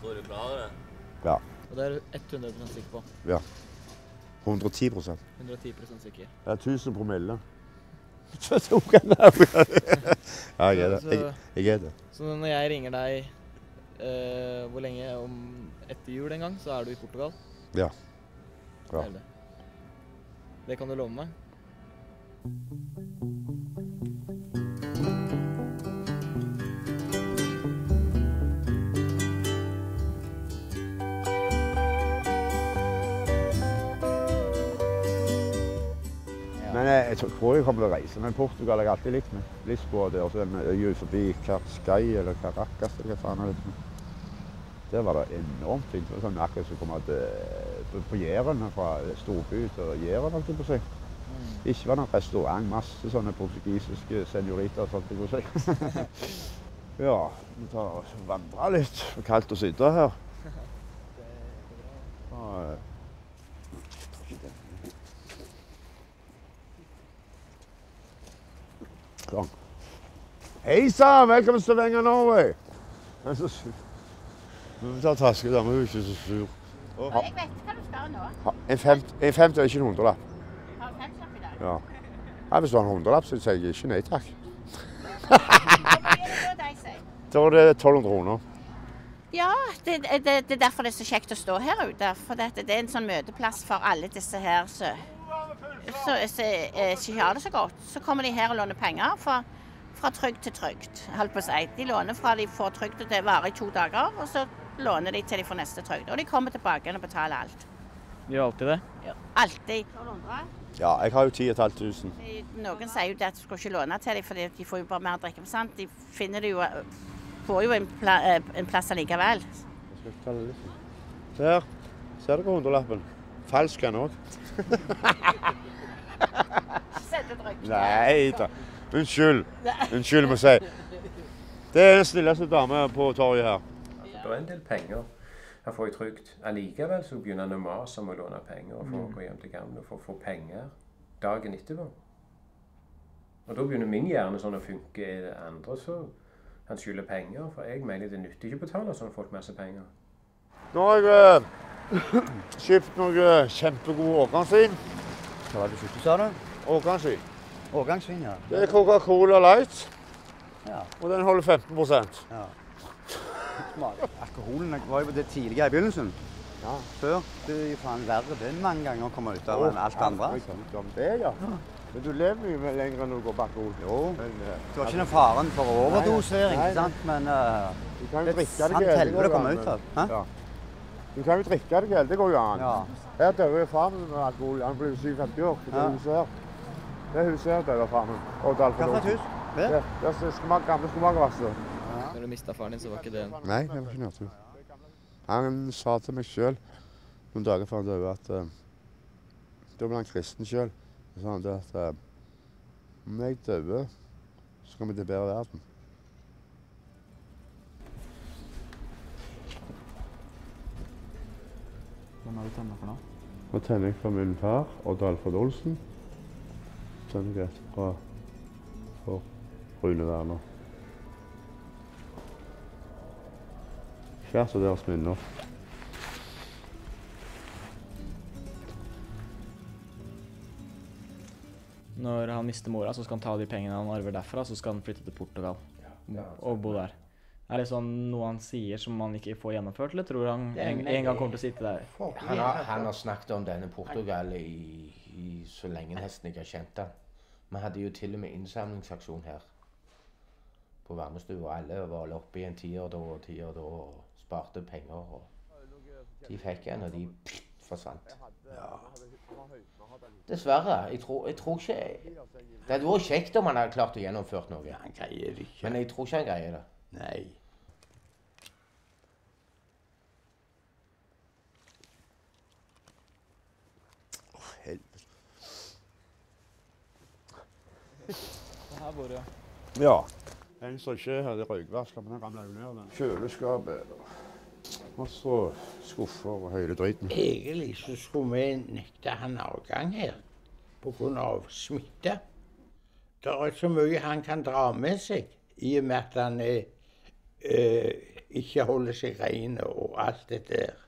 tror du klarer det? Ja. Og det er du 100 sikker på. ja. 110% 110% sikker. Det er 1000 promille. Så tok han der. Ja, jeg er det. Jeg, jeg er det. Så når jeg ringer deg uh, hvor lenge om etter jul en gang, så er du i Portugal? Ja. Ja. Det kan du love meg? Men jeg, jeg tror jeg kommer til å reise. Men Portugal har jeg alltid likt. Med. Lisboa der, så den øya forbi Karskai eller Caracas eller hva faen det heter. Der var det enormt fint. Det var sånn akkurat som å komme til, på, Jæren fra storby til Jæren, holdt jeg på å si. Ikke var det en restaurant, masse sånne portugisiske senioritas, holdt jeg på å si. ja, vi tar og vandrer litt. Det er kaldt å sitte her. Og, Sånn. Hei sann, velkommen til Stavanger, Norway. Er så tar taske, da. Hun er ikke så sur. Jeg vet hva du skal nå. En, femt, 50 er ikke en hundrelapp. Har du femslapp i dag? Ja. Ja, hvis du har en hundrelapp, så sier jeg ikke nei takk. Da? Var det 1200 kroner. Ja, det, det, det er derfor det er så kjekt å stå her ute. For det, det er en sånn møteplass for alle disse her som som ikke har det så godt. Så kommer de her og låner penger fra, fra trygd til trygd. Holdt på å si. De låner fra de får trygd til det varer i to dager, og så låner de til de får neste trygd. Og de kommer tilbake igjen og betaler alt. Gjør alltid det. Alltid. Ja, jeg har jo 10 500. Noen sier jo det at du skal ikke låne til dem, for de får jo bare mer drikke. Sant? De finner det jo Får jo en, pla, eh, en plass allikevel. Her. Ser dere hundrelappen? Falsk han òg. Nei da. Unnskyld. Unnskyld, må jeg si. Det er den snilleste dame på torget her. Det er en del penger her får jeg trygt. Allikevel så begynner han å mase om å låne penger for å gå hjem til gamle for å få penger dagen etterpå. Og da begynner min hjerne sånn å funke. Er det andre så han skylder penger? For jeg mener det nytter ikke å betale sånne folk masse penger. Nå har jeg eh, kjøpt noe kjempegod årgangsvin. Hva var det du sa du? Årgangsvin. Årgangsvin, ja. Det er Coca-Cola Light, ja. og den holder 15% ja. Alkoholen var jo det tidligere i begynnelsen. Ja. Før. Det er jo faen verre det mange ganger å komme ut av enn alt andre. Det, ja. Men du lever jo lenger enn du går på alkohol. Jo. Men, uh, Du har ikke den faren for overdosering, Nei, ikke sant? Men uh, det er et sant helvete å komme ut av. Ja. Du kan jo drikke deg helt, det går jo an. Ja. Her døde far min med alkohol. Han ble 57 år. Det Ja. huset her. Det huset her døde far min. Hva slags hus? Det? Det det er skomak- gamle skomakerverksted. Når du mista faren din, så var ikke det Nei, det var ikke nedtur. Han sa til meg sjøl noen dager før han døde at uh, Da ble han kristen sjøl. Så sa han det at uh, om jeg dør, så kommer det til bedre verden. Hvem er du tenner for nå? Nå tenner jeg for min far, Odd Alfred Olsen. Så tenner jeg et fra for Rune Werner. Hvert av deres minner. Når han mister mora, så skal han ta de pengene han arver derfra, så skal han flytte til Portugal og bo der. Er det sånn noe han sier som han ikke får gjennomført, eller tror han en, en gang kommer til å sitte der? Han har, han har snakket om denne Portugal i, i så lenge nesten jeg har kjent han. Vi hadde jo til og med innsamlingsaksjon her på varmestua. Alle var oppe i en tier da og tier da og sparte penger. Og de fikk en, og de pff, forsvant. Dessverre. Jeg tror, jeg tror ikke Det hadde vært kjekt om han hadde klart å gjennomføre noe. Men jeg tror ikke han greier det. Nei. Helvete. Her bor du, Ja. En som ikke hadde røykvarsler, men den ramla jo ned. den. Kjøleskapet. Og så skuffer og hele driten. Egentlig så skulle vi nekte han avgang her pga. smitte. Det er så mye han kan dra med seg i og med at han er eh, ikke holder seg reine og alt det der.